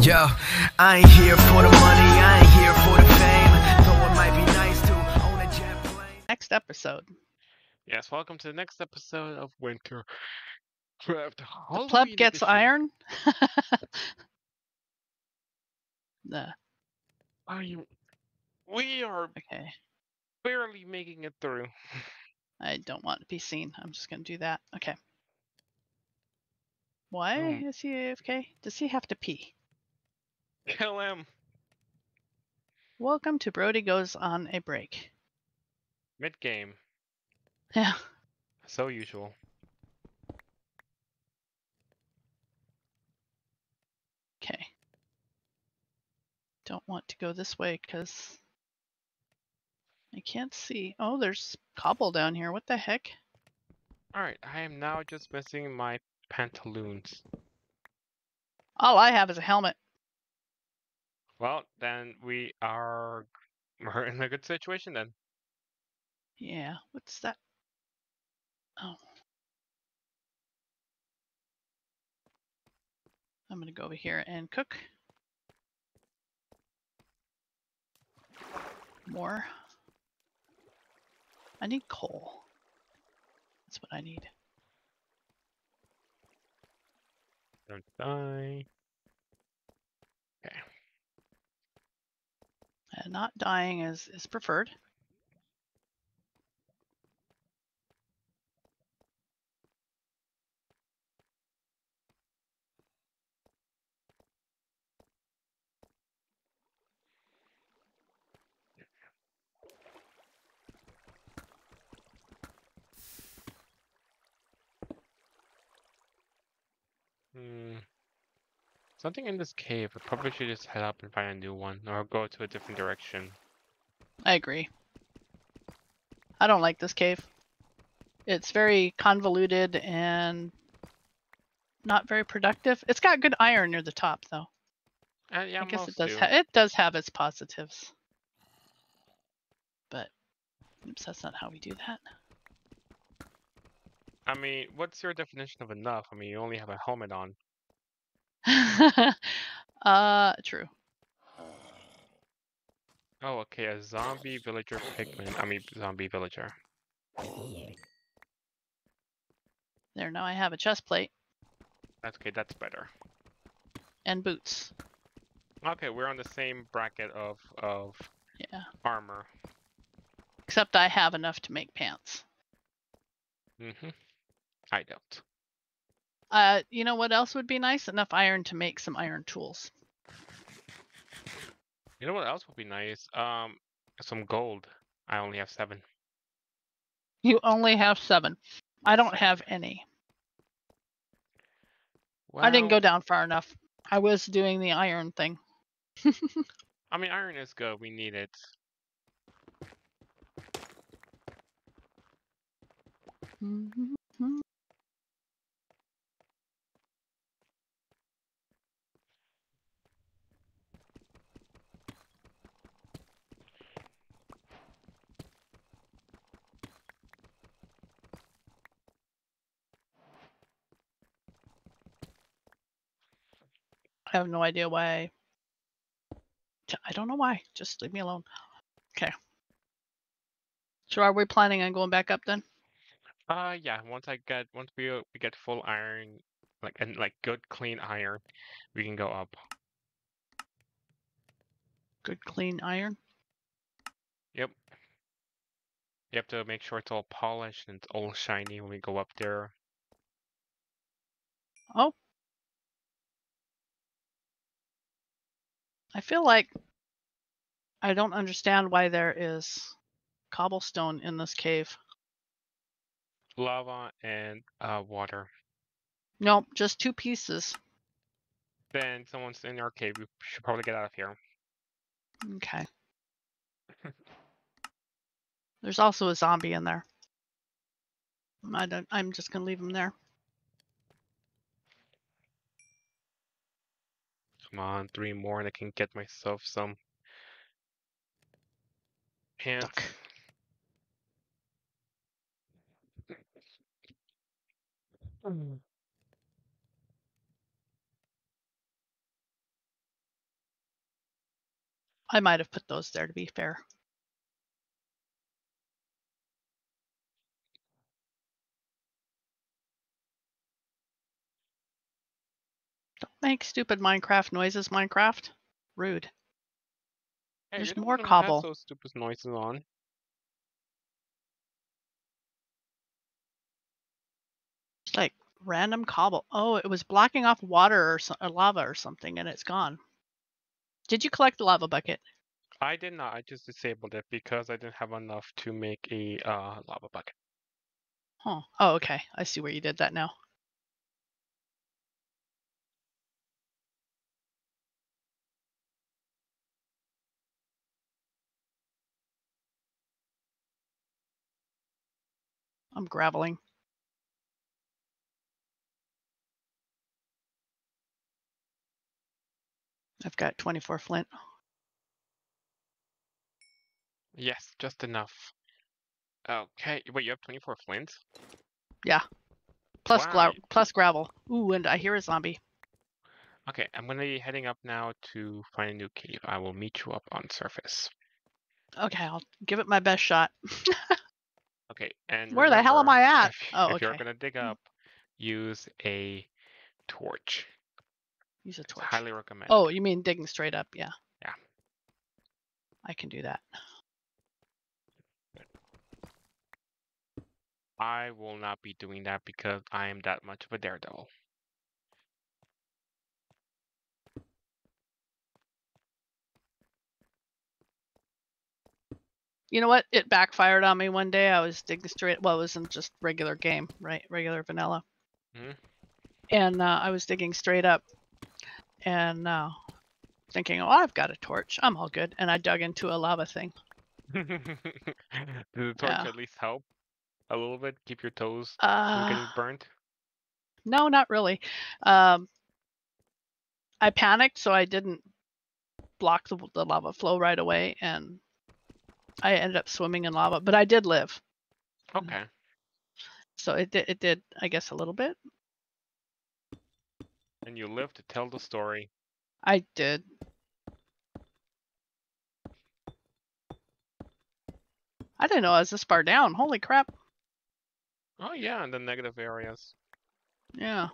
Yo, I ain't here for the money, I ain't here for the fame. Though it might be nice to own a jet plane. Next episode. Yes, welcome to the next episode of Winter Craft. The pleb gets iron. the Are you? We are okay. barely making it through. I don't want to be seen. I'm just gonna do that. Okay. Why Hmm. is he AFK? Does he have to pee? Kill him. Welcome to Brody Goes on a Break. Mid game, Yeah. so usual. Okay. Don't want to go this way because I can't see. Oh, there's cobble down here. What the heck? All right, I am now just missing my pantaloons. All I have is a helmet. Well, then we are we're in a good situation then. Yeah. What's that? Oh. I'm gonna go over here and cook. More. I need coal. That's what I need. Don't die. Okay. And Uh, not dying is, is preferred. Hmm. Something in this cave. I probably should just head up and find a new one, or go to a different direction. I agree. I don't like this cave. It's very convoluted and not very productive. It's got good iron near the top, though. Uh, yeah, I guess it does. do. It does have its positives, but oops, that's not how we do that. I mean, what's your definition of enough? I mean, you only have a helmet on. uh, true. Oh, okay, a zombie villager pigman. I mean, zombie villager. There, now I have a chest plate That's okay. That's better. and boots. Okay, we're on the same bracket of of Yeah, armor. except I have enough to make pants. Mm-hmm. I don't. Uh, you know what else would be nice? Enough iron to make some iron tools. You know what else would be nice? Um, some gold. I only have seven. You only have seven. I don't have any. I didn't go down far enough. I was doing the iron thing. I mean, iron is good. We need it. I have no idea why. I don't know why. Just leave me alone. Okay. So are we planning on going back up then? Uh, yeah. Once I get, once we uh, we get full iron, like and like good clean iron, we can go up. Good clean iron. Yep. You have to make sure it's all polished and it's all shiny when we go up there. Oh. I feel like I don't understand why there is cobblestone in this cave. Lava and uh water. Nope, just two pieces. Then someone's in our cave. We should probably get out of here. Okay. There's also a zombie in there. I don't I'm just gonna leave him there. Come on, three more and I can get myself some pants. Duck. Mm. I might have put those there to be fair. Make stupid Minecraft noises, Minecraft. Rude. Hey, There's more cobble. those stupid noises on. It's like random cobble. Oh, it was blocking off water or, so, or lava or something, and it's gone. Did you collect the lava bucket? I did not. I just disabled it because I didn't have enough to make a uh, lava bucket. Huh. Oh, okay. I see where you did that now. I'm graveling. I've got 24 flint. Yes, just enough. Okay. Wait, you have 24 flints? Plus, Wow, plus gravel. Ooh, and I hear a zombie. Okay, I'm gonna be heading up now to find a new cave. I will meet you up on surface. Okay, I'll give it my best shot. Okay, and Where the hell am remember, I at? If, Oh, if you're okay. gonna dig Hmm. up, use a torch. Use a It's torch. highly recommended. Oh, you mean digging straight up? Yeah. Yeah. I can do that. I will not be doing that because I am that much of a daredevil. You know what? It backfired on me one day. I was digging straight. Well, it wasn't just regular game, right? Regular vanilla. Mhm. And uh, I was digging straight up, and uh, thinking, "Oh, I've got a torch. I'm all good." And I dug into a lava thing. Did the torch Yeah. at least help a little bit? Keep your toes Uh, from getting burnt? No, not really. Um, I panicked, so I didn't block the, the lava flow right away, and I ended up swimming in lava. But I did live, Okay. Mm. so it did. It did, I guess, a little bit. And you live to tell the story. I did. I didn't know I was this far down. Holy crap! Oh yeah, in the negative areas. Yeah.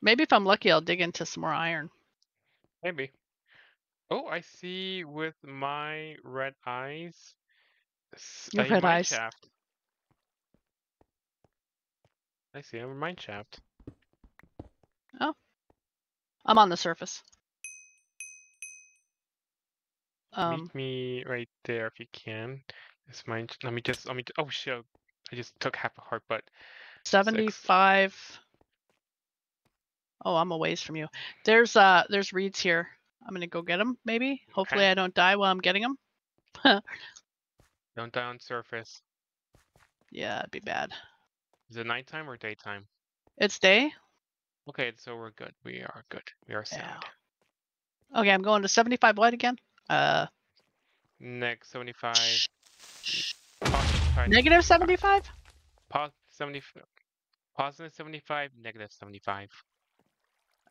Maybe if I'm lucky, I'll dig into some more iron. Maybe. Oh, I see with my red eyes. s- Your a red mine eyes. shaft. I see a mine shaft. Oh. I'm on the surface. Um, Meet me right there if you can. This mine. Let me just. Let me. Oh shit! I just took half a heart, but 75 oh i'm a ways from you there's uh there's reeds here i'm gonna go get them maybe hopefully i don't die while i'm getting them don't die on surface. yeah it'd be bad Is it nighttime or daytime? it's day Okay, so we're good. We are good. We are sound. okay i'm going to 75 what again uh Next 75. Positive, side- negative 75 pos- 70, positive 75, negative 75.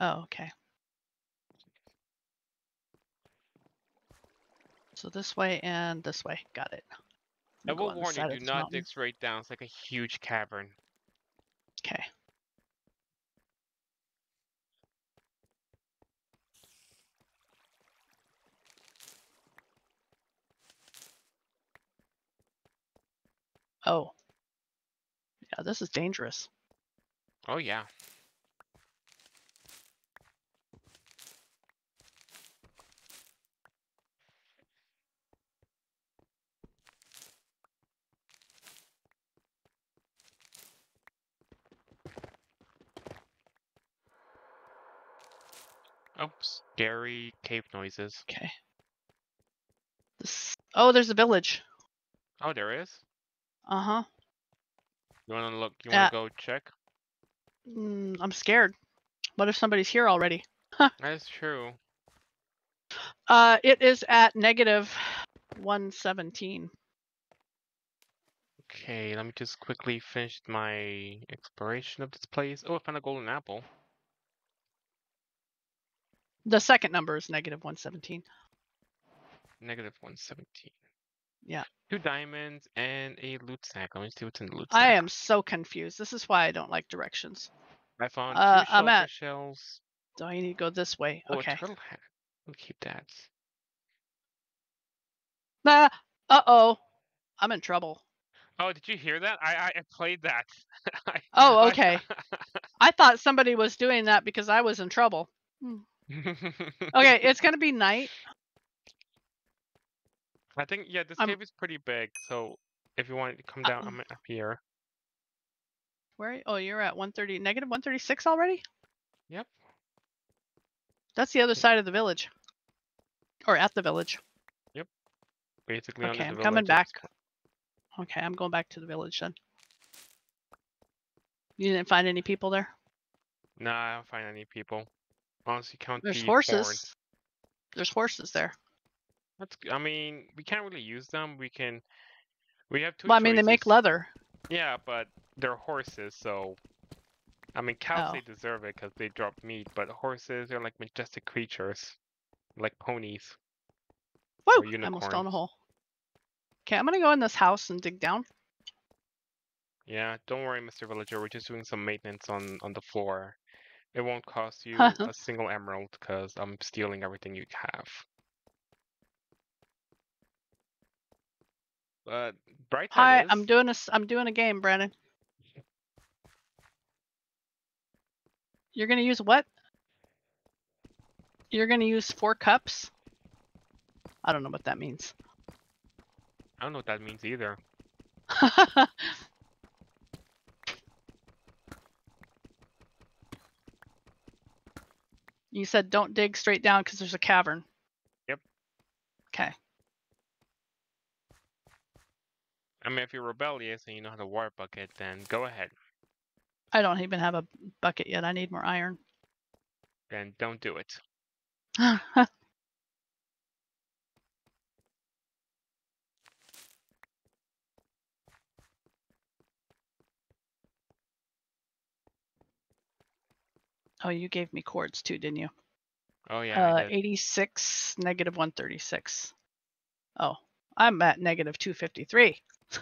oh okay so this way and this way got it I will warn you, do not mountain. dig straight down. It's like a huge cavern. okay oh yeah this is dangerous Oh yeah. Oh, scary cave noises. Okay. This. Oh, there's a village. Oh, there is. Uh huh. You want to look? You want to go check? Mm, I'm scared. What if somebody's here already? That's true. Uh, it is at negative 117. Okay, let me just quickly finish my exploration of this place. Oh, I found a golden apple. The second number is negative 117. Negative 117. Yeah. Two diamonds and a loot sack. Let me see what's in the loot sack. I am so confused. This is why I don't like directions. I found Uh, two I'm at- shells. Do I need to go this way? Oh, okay. turtle hat. We'll keep that. Ah, uh oh. I'm in trouble. Oh, did you hear that? I I, I played that. I- Oh, okay. I thought somebody was doing that because I was in trouble. Okay, it's gonna be night. I think yeah, this I'm- cave is pretty big. So if you want to come Uh, down, I'm up here. Where? Oh, you're at 130, negative 136 already. Yep. That's the other side of the village, or at the village. Yep. Basically Okay, the I'm coming back. Okay, I'm going back to the village then. You didn't find any people there? Nah, I don't find any people. You count There's the horses. horns. There's horses there. That's. I mean, we can't really use them. We can. We have two. Well, I mean, they make leather. Yeah, but they're horses, so. I mean, cows Oh. they deserve it because they drop meat, but horses are like majestic creatures, like ponies. Whoa! I almost fell in a hole. Okay, I'm gonna go in this house and dig down. Yeah, don't worry, Mr. Villager. We're just doing some maintenance on on the floor. It won't cost you a single emerald because I'm stealing everything you have. But bright Hi, is, I'm doing a I'm doing a game, Brandon. You're gonna use what? You're gonna use four cups. I don't know what that means. I don't know what that means either. you said don't dig straight down because there's a cavern. Yep. Okay. I mean, if you're rebellious and you know how to water bucket, then go ahead. I don't even have a bucket yet. I need more iron. Then don't do it. oh, you gave me chords too, didn't you? Oh yeah, uh, 86, negative 136. Oh, I'm at negative 253.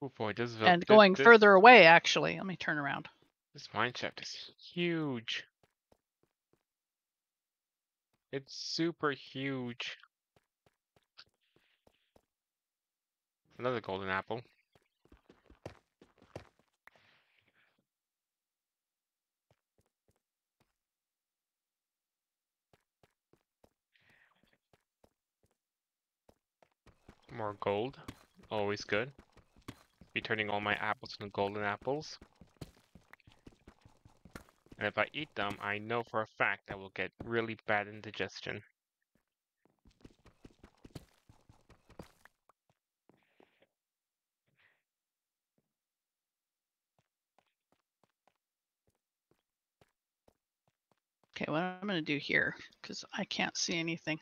Oh boy, this vil- and going this, further away, actually. Let me turn around. This mine shaft is huge. It's super huge. Another golden apple. More gold. Always good. Be turning all my apples into golden apples. And if I eat them, I know for a fact I will get really bad indigestion. Okay, what I'm going to do here, because I can't see anything.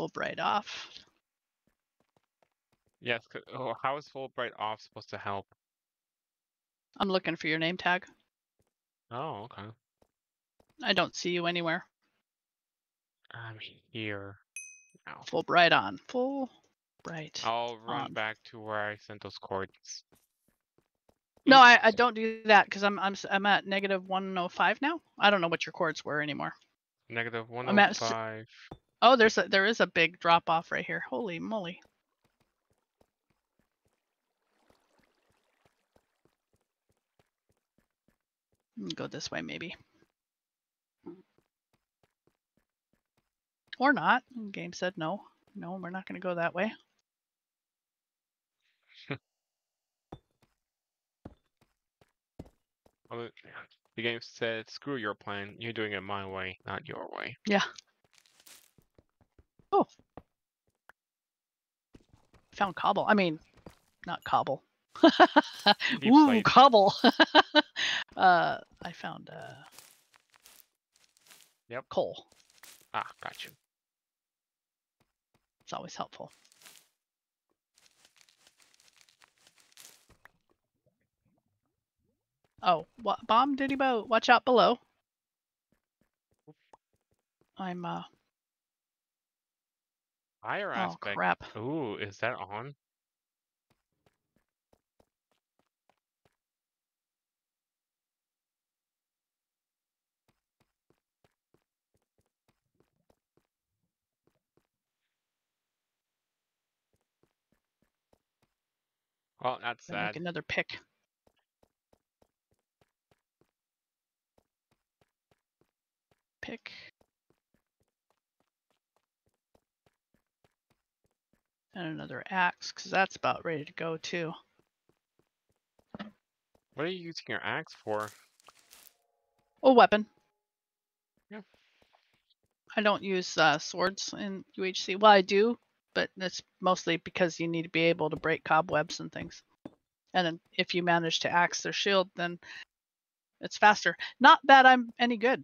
Full bright off. Yes. oh, how is Fulbright off supposed to help? I'm looking for your name tag. Oh, okay. I don't see you anywhere. I'm here now. Full bright on. Full bright. I'll run on. back to where I sent those coordinates. No, I, I don't do that because I'm I'm I'm at negative 105 now. I don't know what your cords were anymore. Negative I'm at 105. Oh, there's a there is a big drop off right here. Holy moly. Mm, Go this way maybe. Or not. Game said no. No, we're not going to go that way. Well, the- game said, screw your plan. You're doing it my way, not your way. Found cobble. I mean, not cobble. Ooh, slate. cobble. uh, I found uh. Yep. Coal. Ah, got you. It's always helpful. Oh, what bomb did he boat? Watch out below. I'm uh Fire oh aspect. crap. Ooh, is that on? Well, that's Gonna make sad. another pick. Pick. And another axe, because that's about ready to go too. What are you using your axe for? Oh, weapon. Yeah. I don't use uh, swords in UHC. Well, I do, but that's mostly because you need to be able to break cobwebs and things. And then if you manage to axe their shield, then it's faster. Not that I'm any good.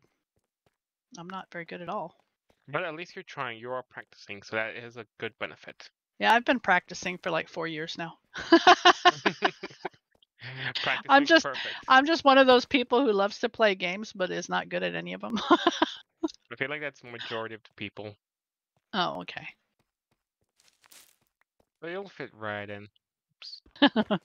I'm not very good at all. But at least you're trying. You are practicing, so that is a good benefit. Yeah, I've been practicing for like four years now. I'm just- perfect. I'm just one of those people who loves to play games but is not good at any of them. I feel like that's the majority of the people. oh, okay. But you'll fit right in.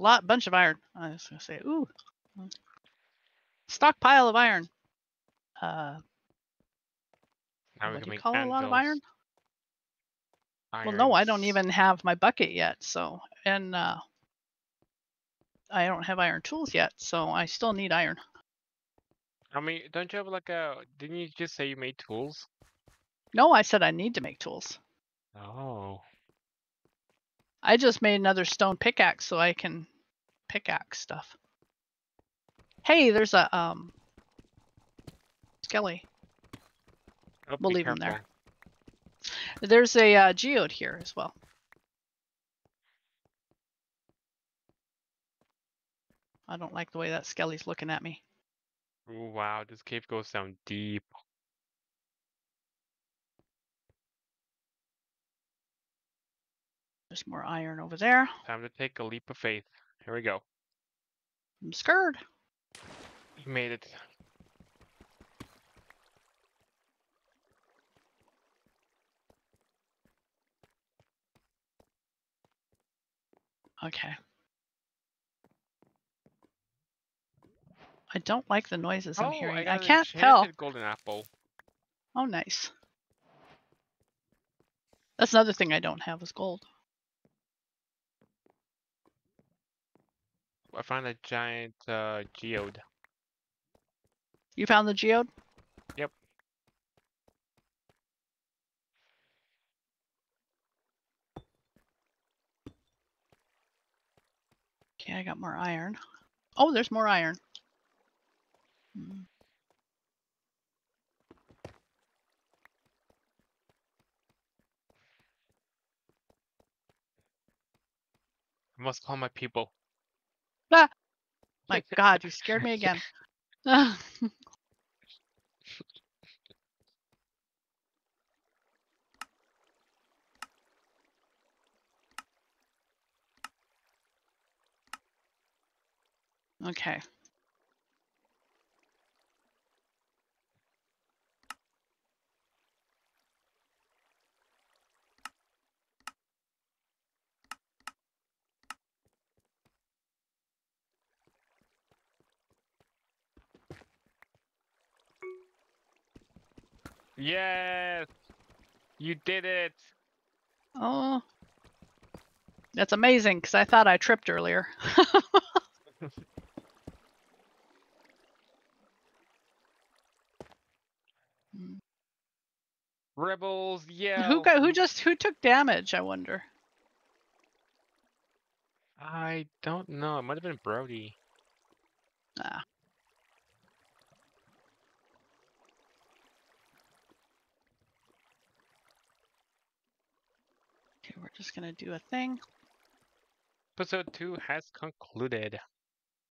lot, bunch of iron. I was gonna say, ooh, stockpile of iron. Uh, Now we what do you make call it? A lot of iron? anvils, Well, no, I don't even have my bucket yet. So, and uh, I don't have iron tools yet. So I still need iron. I mean, don't you have like a? Didn't you just say you made tools? No, I said I need to make tools. Oh. I just made another stone pickaxe so I can pickaxe stuff. Hey, there's a um skelly. Oh, We'll leave 'em there. There's a uh, geode here as well. I don't like the way that skelly's looking at me. Ooh, wow, this cave goes down deep. There's more iron over there. Time to take a leap of faith. Here we go. I'm scared. You made it. Okay. I don't like the noises I'm oh, hearing. I, I, can't tell. golden apple. Oh, nice. That's another thing I don't have is gold. I found a giant uh, geode. You found the geode? Yep. Okay, I got more iron. Oh, there's more iron. Hmm. I must call my people. Ah, my God, you scared me again. Ah. okay. Yes! You did it! Oh. That's amazing because I thought I tripped earlier. Rebels, yeah! who got who just who took damage, I wonder. I don't know. It might have been Brody. Ah. Just gonna do a thing. Episode 2 has concluded.